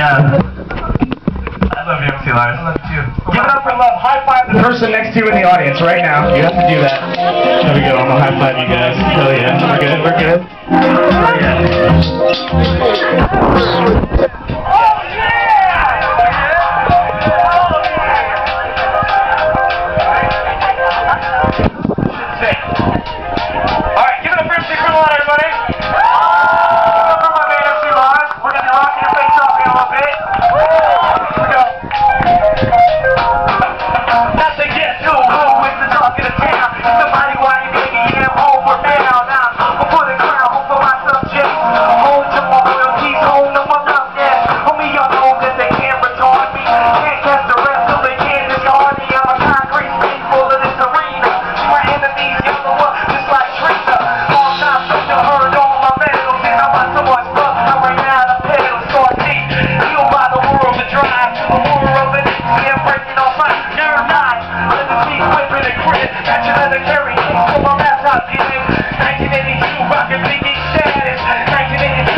Yeah. I love you, MC Lars. I love you. Give it up for love. High five the person next to you in the audience right now. You have to do that. There we go. I'm gonna high five you guys. Hell yeah. We're good. We're good. Hell yeah. that's another curry. My 1982, rockin' Biggie status. 1982.